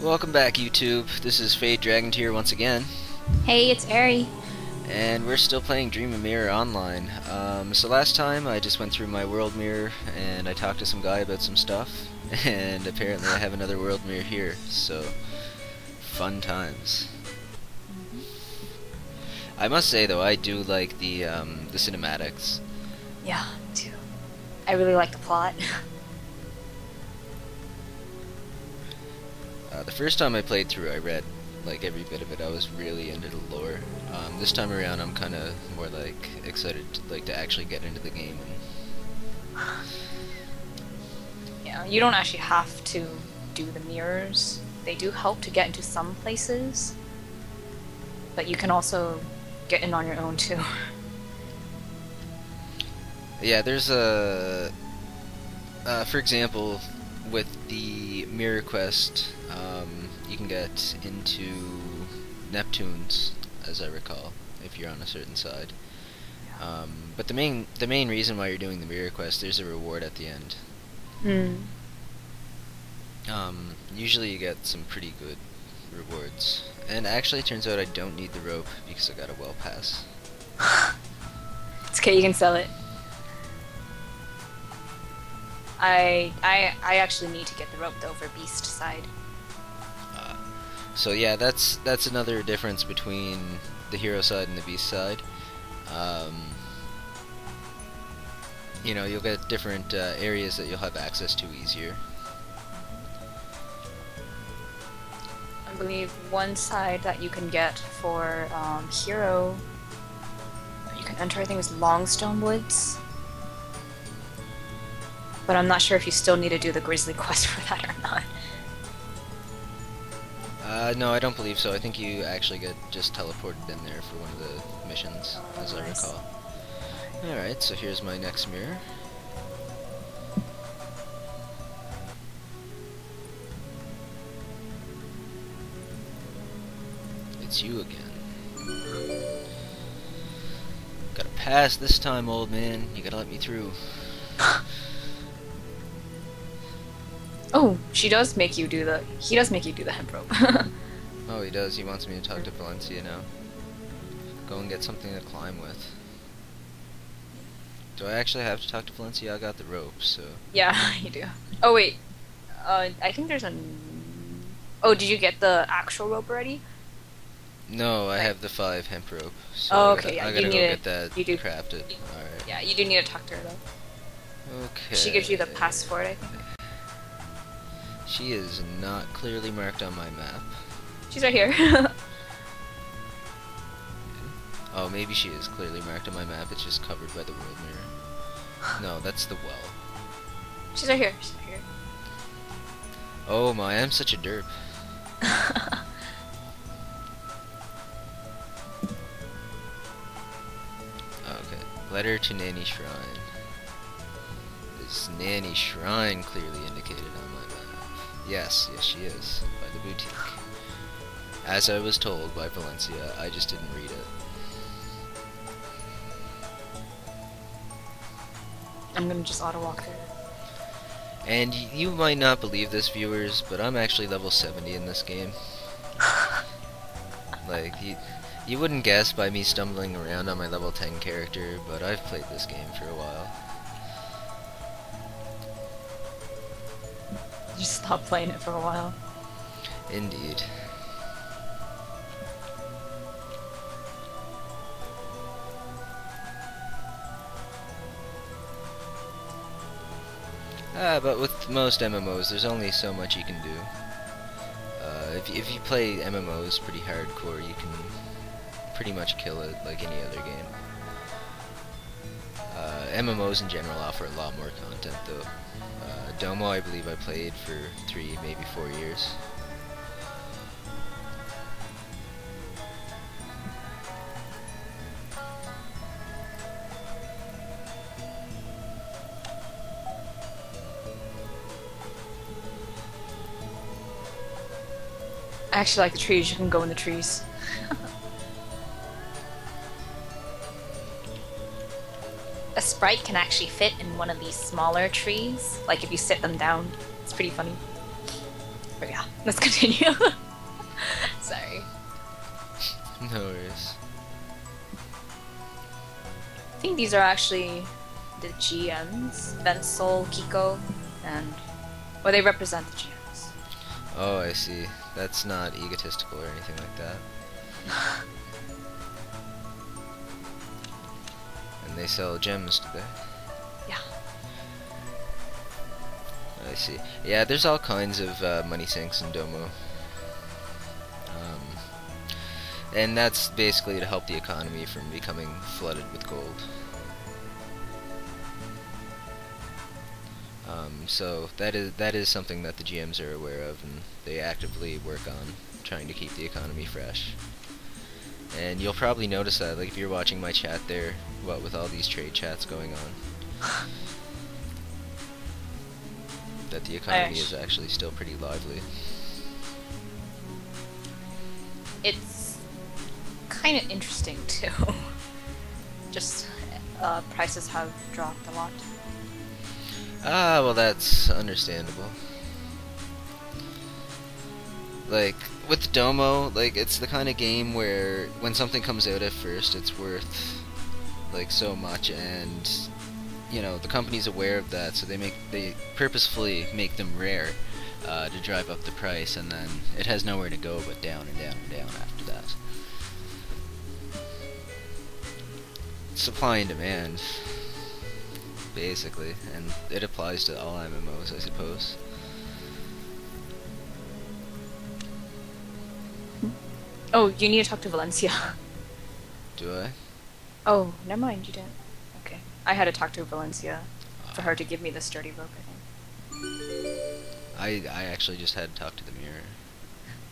Welcome back, YouTube. This is Fade Dragontear once again, Hey, it's Ari. and we're still playing Dream of Mirror online. Um, so last time I just went through my world mirror and I talked to some guy about some stuff, and apparently I have another world mirror here. So fun times. I must say though, I do like the um, the cinematics. Yeah, too. I really like the plot. Uh, the first time I played through, I read like every bit of it. I was really into the lore. Um, this time around, I'm kind of more like excited, to, like to actually get into the game. And yeah, you don't actually have to do the mirrors. They do help to get into some places, but you can also get in on your own too. yeah, there's a, uh, for example, with the Mirror Quest, um, you can get into Neptune's, as I recall, if you're on a certain side. Um, but the main the main reason why you're doing the Mirror Quest, there's a reward at the end. Hmm. Um, usually you get some pretty good rewards. And actually, it turns out I don't need the rope because I got a well pass. It's okay, you can sell it. I I I actually need to get the rope though for beast side. Uh, so yeah, that's that's another difference between the hero side and the beast side. Um, you know, you'll get different uh, areas that you'll have access to easier. I believe one side that you can get for um, hero you can enter I think is Longstone Woods. But I'm not sure if you still need to do the Grizzly quest for that or not. Uh, no, I don't believe so. I think you actually get just teleported in there for one of the missions, as I recall. Alright, so here's my next mirror. It's you again. Gotta pass this time, old man. You gotta let me through. She does make you do the. He does make you do the hemp rope. Oh, he does. He wants me to talk to Valencia now. Go and get something to climb with. Do I actually have to talk to Valencia? I got the rope, so... yeah, you do. Oh wait, uh, I think there's a. Oh, did you get the actual rope already? No, I Right. have the five hemp rope. So Oh, I okay, gotta, yeah, I gotta need go it. get that You do- crafted. Alright. Yeah, you do need to talk to her though. Okay. She gives you the passport, I think. She is not clearly marked on my map. She's right here. Oh, maybe she is clearly marked on my map. It's just covered by the world mirror. No, that's the well. She's right here. She's right here. Oh my, I'm such a derp. Oh, okay. Letter to Nanny Shrine. This Nanny Shrine clearly indicated on my map? Yes, yes she is. By the boutique. As I was told by Valencia, I just didn't read it. I'm gonna just auto walk there. And you might not believe this, viewers, but I'm actually level 70 in this game. Like, you, you wouldn't guess by me stumbling around on my level 10 character, but I've played this game for a while. Just stop playing it for a while. Indeed. Ah, but with most MMOs, there's only so much you can do. Uh, if, if you play MMOs pretty hardcore, you can pretty much kill it like any other game. Uh, MMOs in general offer a lot more content, though. Domo, I believe I played for three, maybe four years. I actually like the trees. You can go in the trees. Sprite can actually fit in one of these smaller trees. Like if you sit them down, it's pretty funny. But yeah, let's continue. Sorry. No worries. I think these are actually the GMs, Bensol, Kiko, and well, they represent the GMs. Oh, I see. That's not egotistical or anything like that. And they sell gems, do they? Yeah. I see. Yeah, there's all kinds of uh, money sinks in Domo. Um, and that's basically to help the economy from becoming flooded with gold. Um, so that is that is something that the GMs are aware of, and they actively work on trying to keep the economy fresh. And you'll probably notice that, like if you're watching my chat there, what with all these trade chats going on, that the economy is actually still pretty lively. It's kind of interesting too. Just uh, prices have dropped a lot. Ah, well, that's understandable. Like, with Domo, like, it's the kind of game where when something comes out at first, it's worth, like, so much, and, you know, the company's aware of that, so they make, they purposefully make them rare, uh, to drive up the price, and then it has nowhere to go but down and down and down after that. Supply and demand basically, and it applies to all MMOs, I suppose. Oh, you need to talk to Valencia. Do I? Oh, never mind, you didn't. Okay. I had to talk to Valencia for her to give me the sturdy rope, I think. I I actually just had to talk to the mirror.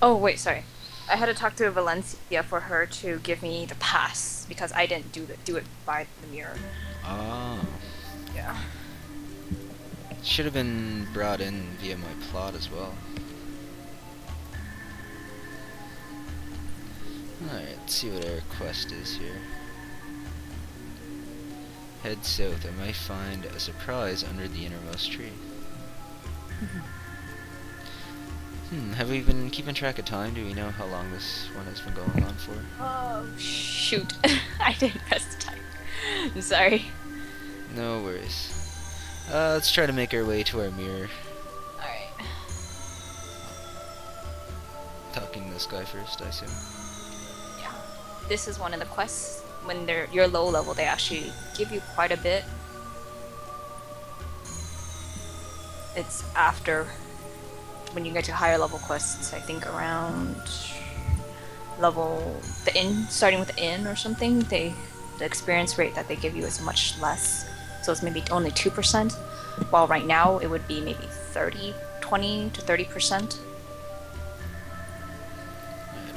Oh, wait, sorry. I had to talk to Valencia for her to give me the pass because I didn't do the, do it by the mirror. Oh. Yeah. Should have been brought in via my plot as well. Alright, let's see what our quest is here. Head south. I might find a surprise under the innermost tree. Hmm, have we been keeping track of time? Do we know how long this one has been going on for? Oh, shoot. I didn't press the time. I'm sorry. No worries. Uh, let's try to make our way to our mirror. Alright. Talking to this guy first, I assume. This is one of the quests. When they're you're low level, they actually give you quite a bit. It's after when you get to higher level quests. I think around level the inn, starting with the or something. They the experience rate that they give you is much less. So it's maybe only two percent. While right now it would be maybe 30, 20 to thirty percent.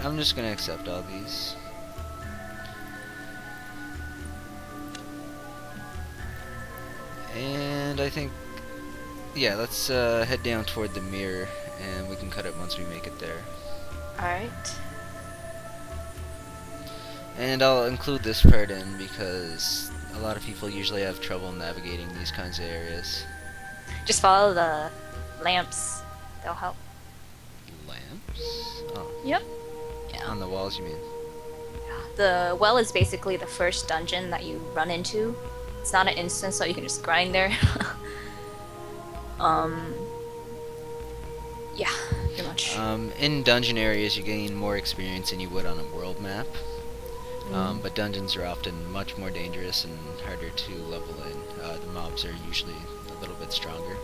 I'm just gonna accept all these. And I think, yeah, let's uh, head down toward the mirror, and we can cut it once we make it there. Alright. And I'll include this part in because a lot of people usually have trouble navigating these kinds of areas. Just follow the lamps. They'll help. Lamps? Oh, Yep. Yeah. on the walls, you mean? The well is basically the first dungeon that you run into. It's not an instance, so you can just grind there. um. Yeah, pretty much. Um, in dungeon areas, you gain more experience than you would on a world map. Um, but dungeons are often much more dangerous and harder to level in. Uh, the mobs are usually a little bit stronger.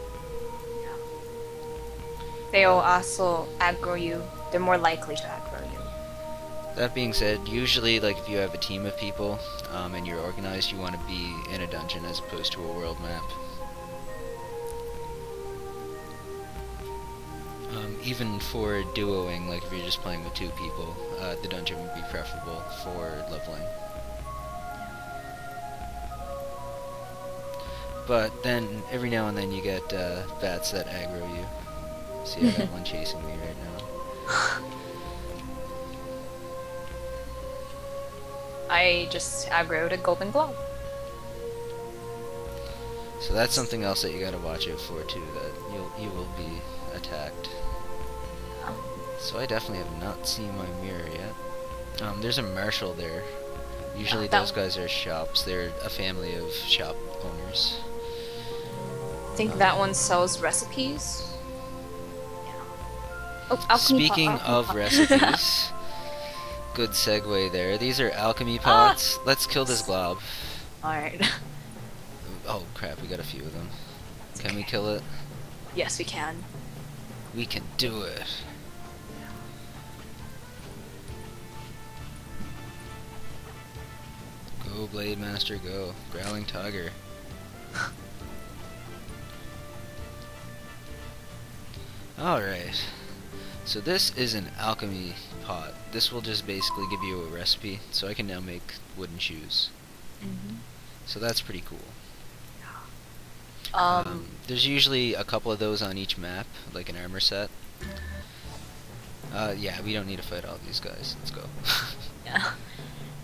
They'll also aggro you. They're more likely to aggro you. That being said, usually, like if you have a team of people um, and you're organized, you want to be in a dungeon as opposed to a world map. Um, even for duoing, like if you're just playing with two people, uh, the dungeon would be preferable for leveling. But then every now and then you get uh, bats that aggro you. See, I got one chasing me right now. I just aggroed a golden globe. So that's something else that you gotta watch out for too. That you'll you will be attacked. So I definitely have not seen my mirror yet. Um, there's a marshal there. Usually that- those guys are shops. They're a family of shop owners. I think that one sells recipes. Yeah. Oh, Speaking of recipes, good segue there. These are alchemy Ah! pots. Let's kill this glob. Alright. Oh crap, we got a few of them. Can we kill it? Yes, we can. We can do it. Go, Blade Master, go. Growling Tiger. Alright. So this is an alchemy pot. This will just basically give you a recipe, so I can now make wooden shoes. Mm-hmm. So that's pretty cool. Um, there's usually a couple of those on each map, like an armor set. Uh, yeah, we don't need to fight all these guys. Let's go. yeah.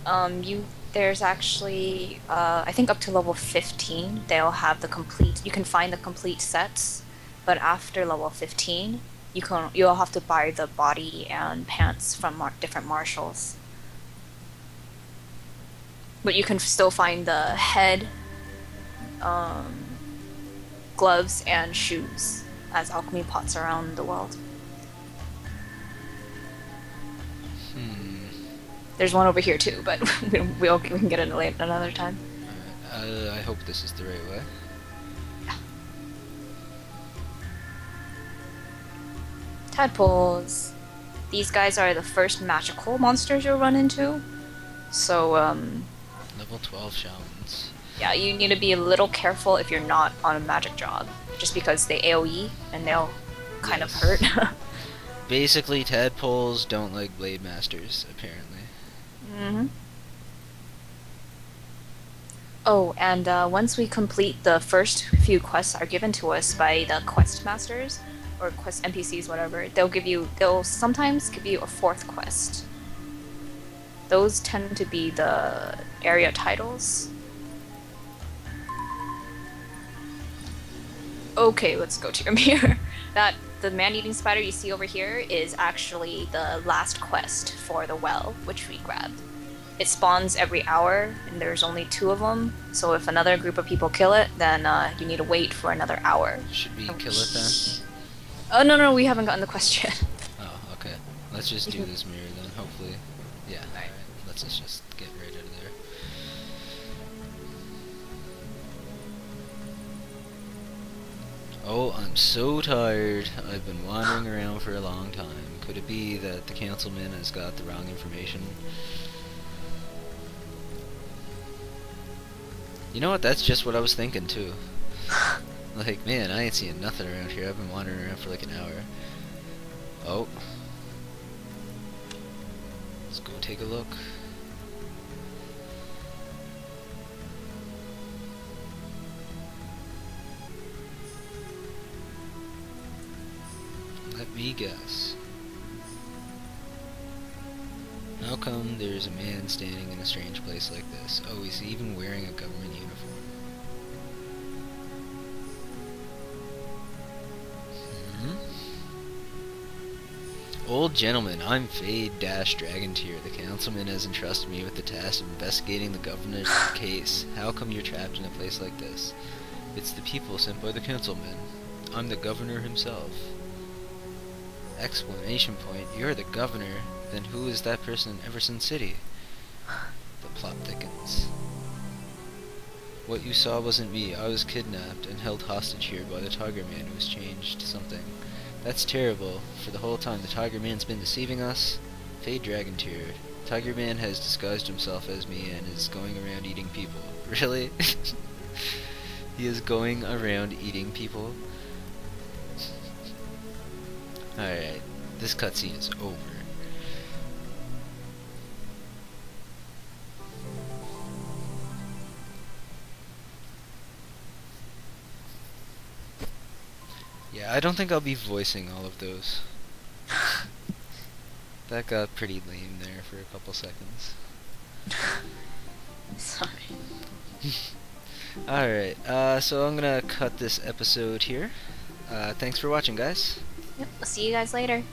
Um, you there's actually uh, I think up to level 15 they'll have the complete. You can find the complete sets, but after level 15 you can you'll have to buy the body and pants from different marshals. But you can still find the head, um, gloves, and shoes as alchemy pots around the world. hmm. There's one over here too, but we, we'll, we can get it later another time. Uh, I hope this is the right way. Tadpoles. These guys are the first magical monsters you'll run into. So, um, Level 12 shamans. yeah, you need to be a little careful if you're not on a magic job. Just because they AoE and they'll kind of hurt. Basically, tadpoles don't like blade masters, apparently. Mm hmm. Oh, and uh, once we complete the first few quests are given to us by the quest masters or quest NPCs, whatever, they'll give you. They'll sometimes give you a fourth quest. Those tend to be the area titles. Okay, let's go to your mirror. That the man-eating spider you see over here is actually the last quest for the well, which we grabbed. It spawns every hour, and there's only two of them. So if another group of people kill it, then uh, you need to wait for another hour. Should we kill it then? Oh no no, we haven't gotten the quest yet. Oh, okay. Let's just do this mirror then, hopefully. Yeah, alright. Let's just get right out of there. Oh, I'm so tired. I've been wandering around for a long time. Could it be that the councilman has got the wrong information? You know what? That's just what I was thinking too. Like, man, I ain't seeing nothing around here. I've been wandering around for like an hour. Oh. Let's go take a look. Let me guess. How come there's a man standing in a strange place like this? Oh, he's even wearing a government uniform. Old gentleman, I'm Fade Dash Dragontear. The councilman has entrusted me with the task of investigating the governor's case. How come you're trapped in a place like this? It's the people sent by the councilman. I'm the governor himself. Exclamation point, you're the governor. Then who is that person in Eversun City? The plot thickens. What you saw wasn't me. I was kidnapped and held hostage here by the Tiger Man who has changed to something. That's terrible. For the whole time the Tiger Man's been deceiving us. Fade Dragontear. Tiger Man has disguised himself as me and is going around eating people. Really? he is going around eating people? Alright, this cutscene is over. Yeah, I don't think I'll be voicing all of those. that got pretty lame there for a couple seconds. Sorry. Alright, uh, so I'm gonna cut this episode here. Uh, thanks for watching, guys. Yep, I'll see you guys later.